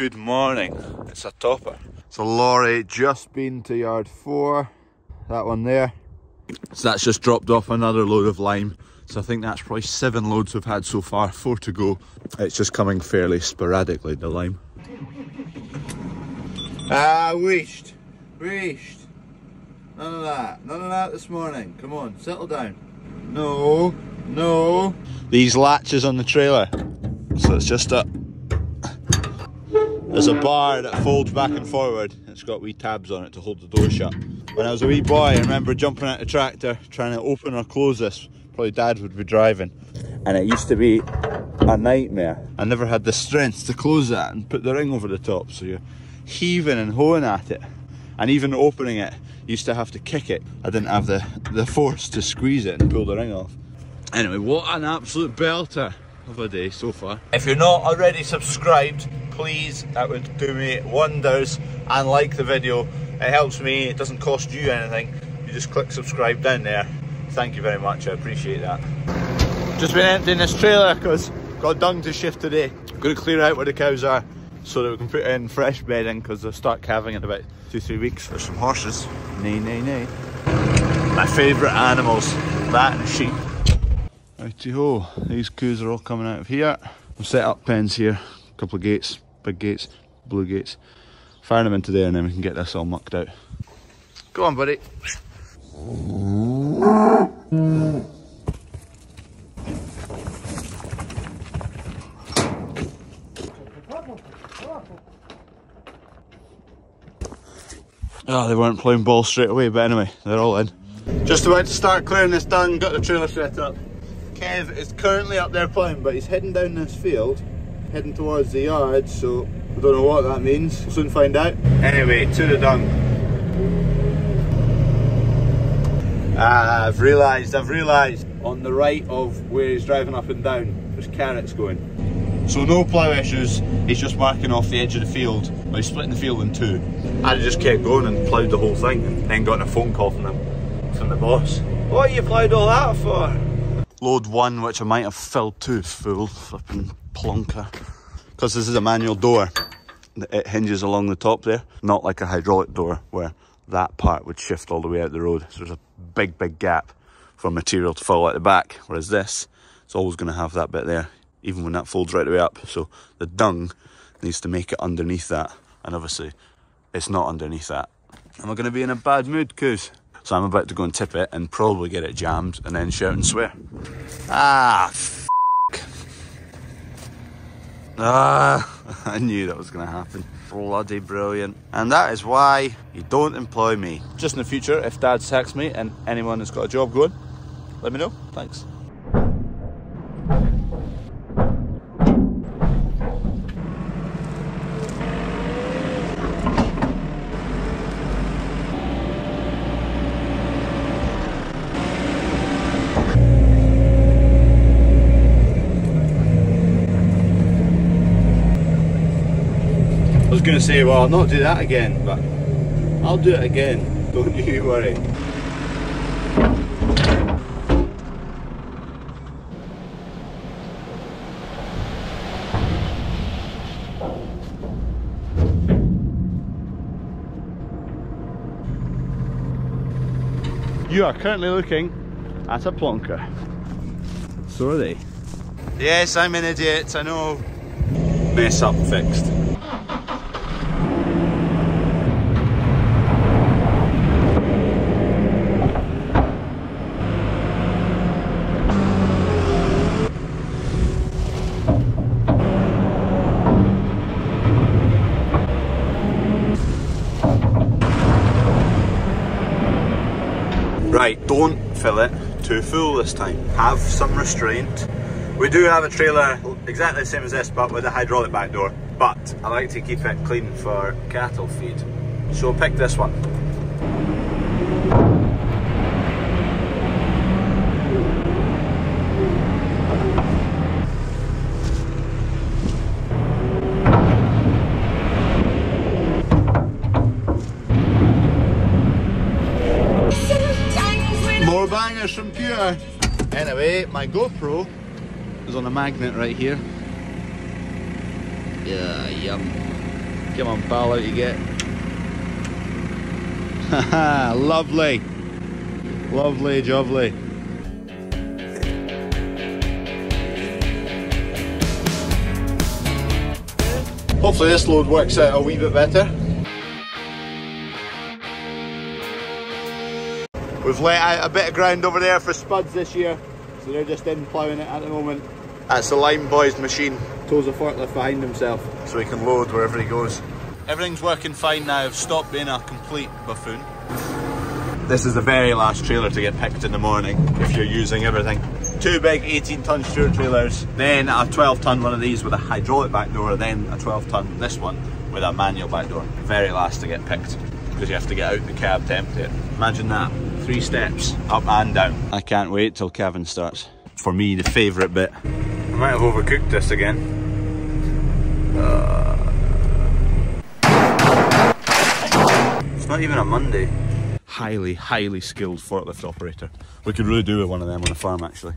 good morning. It's a topper. It's a lorry just been to yard four. That one there. So that's just dropped off another load of lime. So I think that's probably seven loads we've had so far, four to go. It's just coming fairly sporadically, the lime. Ah, wished. Wished. None of that. None of that this morning. Come on, settle down. No. No. These latches on the trailer. So it's just a there's a bar that folds back and forward. It's got wee tabs on it to hold the door shut. When I was a wee boy, I remember jumping out the tractor, trying to open or close this. Probably dad would be driving. And it used to be a nightmare. I never had the strength to close that and put the ring over the top. So you're heaving and hoeing at it. And even opening it, used to have to kick it. I didn't have the, the force to squeeze it and pull the ring off. Anyway, what an absolute belter of a day so far. If you're not already subscribed, please, that would do me wonders. And like the video, it helps me, it doesn't cost you anything. You just click subscribe down there. Thank you very much, I appreciate that. Just been emptying this trailer because got dung to shift today. I'm going to clear out where the cows are so that we can put in fresh bedding because they'll start calving in about two, three weeks. There's some horses. Nay, nay, nay. My favourite animals, that and sheep. Ho, these coos are all coming out of here. I've set up pens here, a couple of gates, big gates, blue gates. Fire them into there and then we can get this all mucked out. Go on, buddy. Oh, they weren't playing ball straight away, but anyway, they're all in. Just about to start clearing this dung, got the trailer set up. Kev is currently up there playing, but he's heading down this field, heading towards the yard, so I don't know what that means. We'll soon find out. Anyway, to the dung. Ah, I've realised, I've realised, on the right of where he's driving up and down, there's carrots going. So no plough issues, he's just marking off the edge of the field, he's splitting the field in two. I just kept going and ploughed the whole thing, and then got a phone call from them, from the boss. What are you ploughed all that for? Load one, which I might have filled too full, flipping plonker. Because this is a manual door, it hinges along the top there, not like a hydraulic door where that part would shift all the way out the road. So there's a big, big gap for material to fall out the back, whereas this, it's always going to have that bit there, even when that folds right the way up. So the dung needs to make it underneath that, and obviously it's not underneath that. Am I going to be in a bad mood, Coos? So I'm about to go and tip it and probably get it jammed and then shout and swear. Ah, f Ah, I knew that was going to happen. Bloody brilliant. And that is why you don't employ me. Just in the future, if dad texts me and anyone has got a job going, let me know. Thanks. Was going to say, well, I'll not do that again, but I'll do it again. Don't you worry. You are currently looking at a plonker. So are they. Yes, I'm an idiot, I know. Mess up fixed. Right, fill it too full this time. Have some restraint. We do have a trailer exactly the same as this, but with a hydraulic back door. But I like to keep it clean for cattle feed. So pick this one. Bangers from Pure. Anyway, my GoPro is on a magnet right here. Yeah, yum. Come on, pal, out you get. Haha, lovely. Lovely, lovely. Hopefully this load works out a wee bit better. We've let out a bit of ground over there for spuds this year, so they're just in ploughing it at the moment. That's the Lime Boys machine. Tows a forklift behind himself, so he can load wherever he goes. Everything's working fine now, I've stopped being a complete buffoon. This is the very last trailer to get picked in the morning, if you're using everything two big 18 ton Stewart trailers, then a 12 ton one of these with a hydraulic back door, then a 12 ton this one with a manual back door. Very last to get picked because you have to get out the cab to empty it. Imagine that, three steps, up and down. I can't wait till Kevin starts. For me, the favourite bit. I might have overcooked this again. Uh... It's not even a Monday highly, highly skilled forklift operator. We could really do with one of them on the farm actually.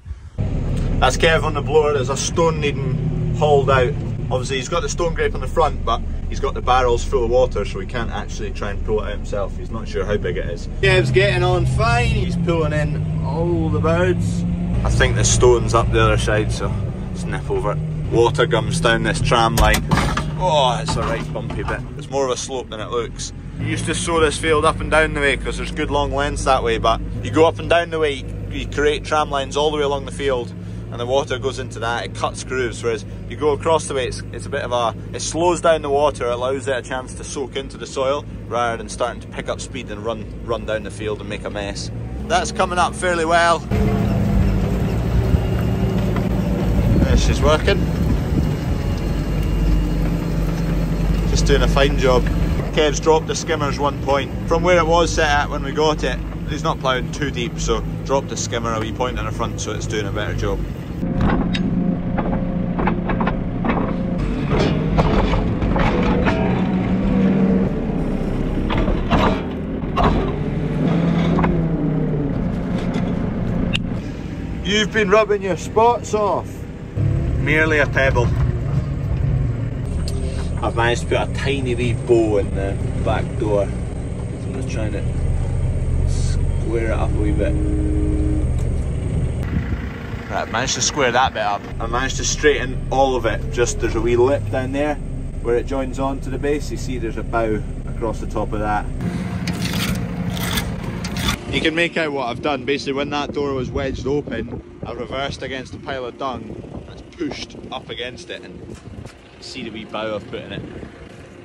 That's Kev on the blower, there's a stone needing hauled out. Obviously he's got the stone grape on the front but he's got the barrels full of water so he can't actually try and pull it out himself. He's not sure how big it is. Kev's getting on fine, he's pulling in all the birds. I think the stone's up the other side so snip over it. Water comes down this tram line. Oh, it's a right bumpy bit. It's more of a slope than it looks. You used to sow this field up and down the way because there's good long lengths that way, but you go up and down the way, you create tram lines all the way along the field and the water goes into that, it cuts grooves, whereas you go across the way, it's, it's a bit of a, it slows down the water, allows it a chance to soak into the soil rather than starting to pick up speed and run, run down the field and make a mess. That's coming up fairly well. This is working. Just doing a fine job. Kev's dropped the skimmers one point from where it was set at when we got it. He's not ploughing too deep, so dropped the skimmer a wee point in the front so it's doing a better job. You've been rubbing your spots off. Merely a pebble. I've managed to put a tiny wee bow in the back door. So I'm just trying to square it up a wee bit. Right, I've managed to square that bit up. I managed to straighten all of it. Just there's a wee lip down there where it joins on to the base. You see there's a bow across the top of that. You can make out what I've done. Basically when that door was wedged open, I reversed against a pile of dung that's pushed up against it and see the wee bow I've put in it.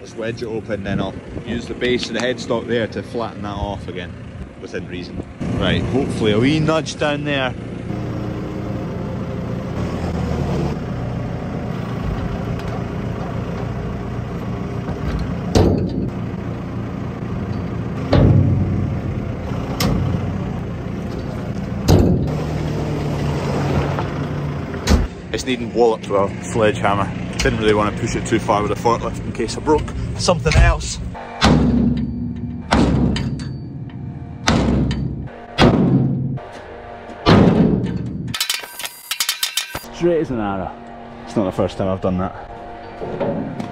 Let's wedge it open then I'll use the base of the headstock there to flatten that off again within reason. Right, hopefully a wee nudge down there It's needing walloped with a sledgehammer. Didn't really want to push it too far with a forklift in case I broke something else. Straight as an arrow. It's not the first time I've done that.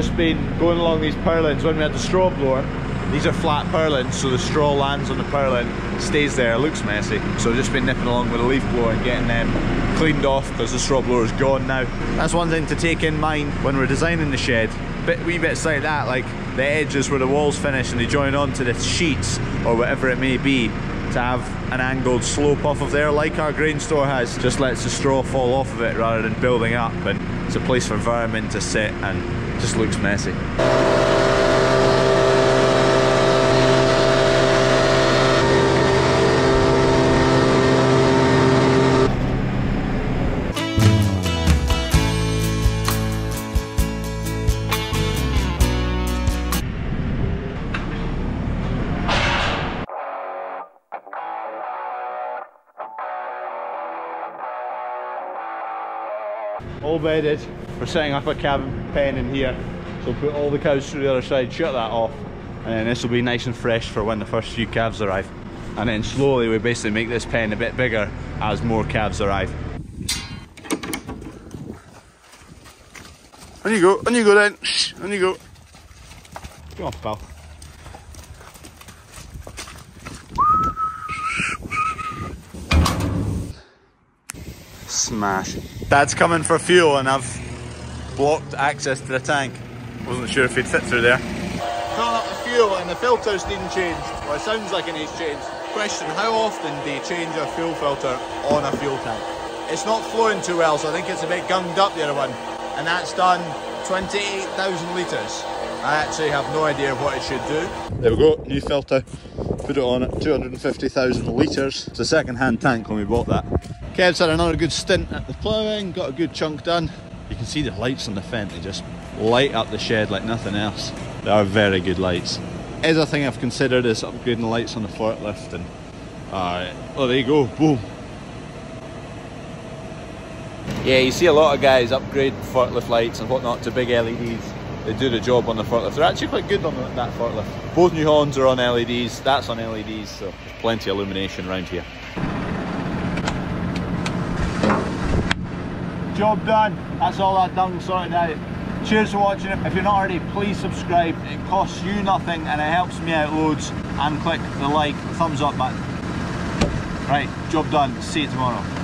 Just been going along these purlins when we had the straw blower these are flat purlins, so the straw lands on the purlin, stays there, looks messy. So I've just been nipping along with a leaf blower and getting them cleaned off because the straw blower is gone now. That's one thing to take in mind when we're designing the shed. Bit, wee bits like that, like the edges where the walls finish and they join onto the sheets or whatever it may be to have an angled slope off of there like our grain store has. Just lets the straw fall off of it rather than building up and it's a place for vermin to sit and just looks messy. all bedded. We're setting up a calving pen in here. So we'll put all the cows through the other side, shut that off, and then this will be nice and fresh for when the first few calves arrive. and then slowly we basically make this pen a bit bigger as more calves arrive. On you go, on you go then, Shh, on you go. Come on, pal. Smash. Dad's coming for fuel and I've blocked access to the tank. Wasn't sure if he'd fit through there. Filling up the fuel and the filters didn't change. Well, it sounds like it needs change. Question, how often do you change a fuel filter on a fuel tank? It's not flowing too well, so I think it's a bit gunged up the other one. And that's done 28,000 litres. I actually have no idea what it should do. There we go, new filter. Put it on at 250,000 litres. It's a second-hand tank when we bought that. Kev's had another good stint at the ploughing, got a good chunk done. You can see the lights on the fence, they just light up the shed like nothing else. They are very good lights. Other thing I've considered is upgrading the lights on the forklift and uh, oh there you go, boom. Yeah, you see a lot of guys upgrade forklift lights and whatnot to big LEDs. They do the job on the forklift. They're actually quite good on that forklift. Both New Hollands are on LEDs, that's on LEDs, so there's plenty of illumination around here. Job done. That's all that done sorted out. Cheers for watching. If you're not already, please subscribe. It costs you nothing and it helps me out loads. And click the like, thumbs up button. Right, job done. See you tomorrow.